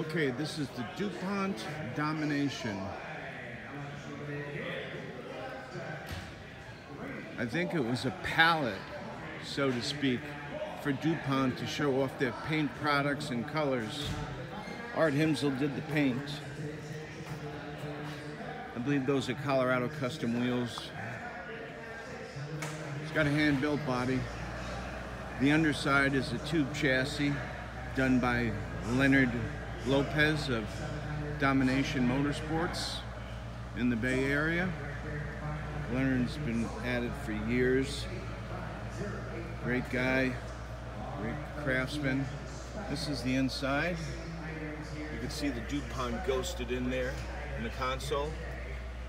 Okay, this is the DuPont Domination. I think it was a palette, so to speak, for DuPont to show off their paint products and colors. Art Himsl did the paint. I believe those are Colorado custom wheels. It's got a hand-built body. The underside is a tube chassis done by Leonard Lopez of Domination Motorsports in the Bay Area. Leonard's been at it for years. Great guy, great craftsman. This is the inside. You can see the DuPont ghosted in there in the console.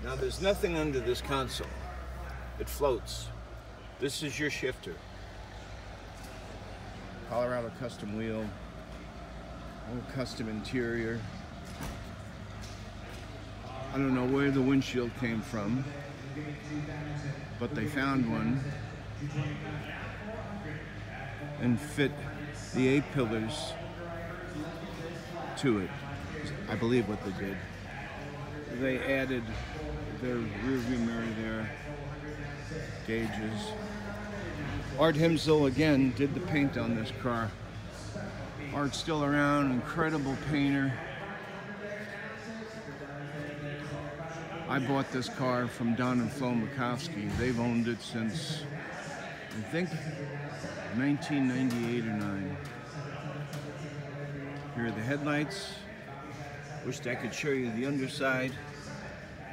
Now there's nothing under this console. It floats. This is your shifter. Colorado custom wheel, old custom interior. I don't know where the windshield came from, but they found one and fit the A pillars to it. I believe what they did. They added their rear view mirror there, gauges. Art Himsl again did the paint on this car. Art's still around, incredible painter. I bought this car from Don and Flo Makowski. They've owned it since, I think, 1998 or 9. Here are the headlights. Wished I could show you the underside.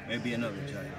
Maybe another time.